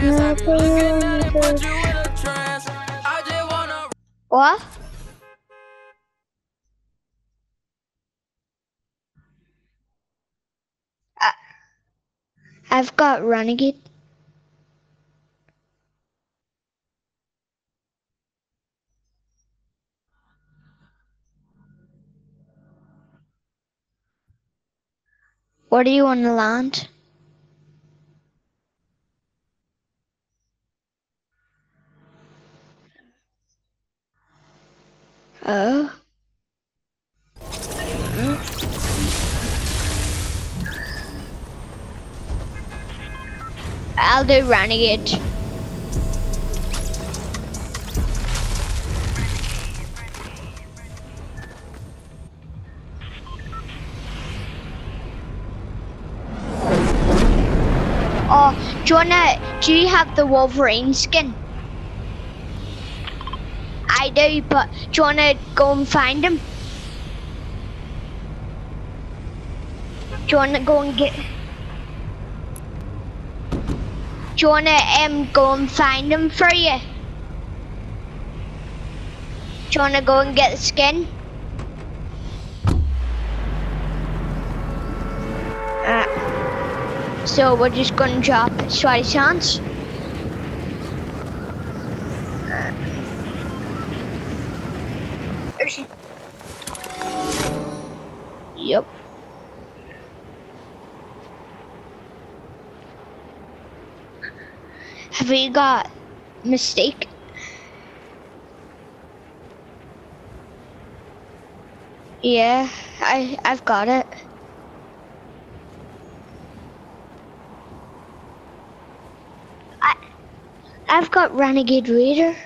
dance. Have you looking at it, put you in a trance. I. What? Uh, I've got Renegade. Where do you want to land? Oh. I'll do Renegade. Oh, wanna, do you have the Wolverine skin? I do, but do you wanna go and find him? Do you wanna go and get? Do you wanna um go and find him for you? Do you wanna go and get the skin? Uh, so we're just gonna drop Sweaty Sands. Yep. Have we got mistake? Yeah, I I've got it. I I've got Renegade Raider.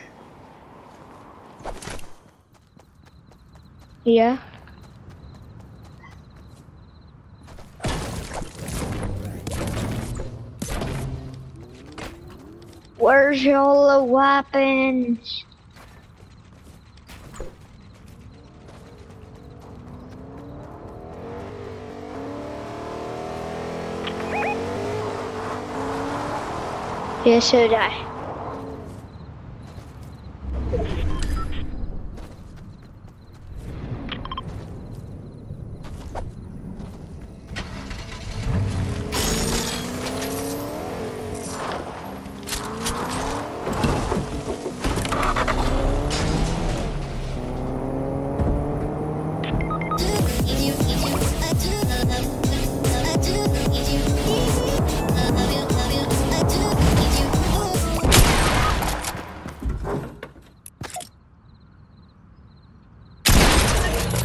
Yeah. Where's all the weapons? Yes, did I.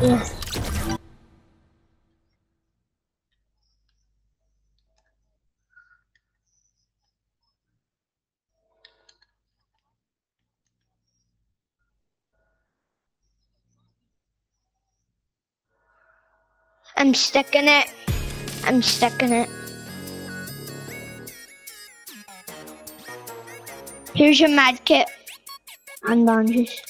I'm sticking it. I'm sticking it. Here's your med kit and bandages.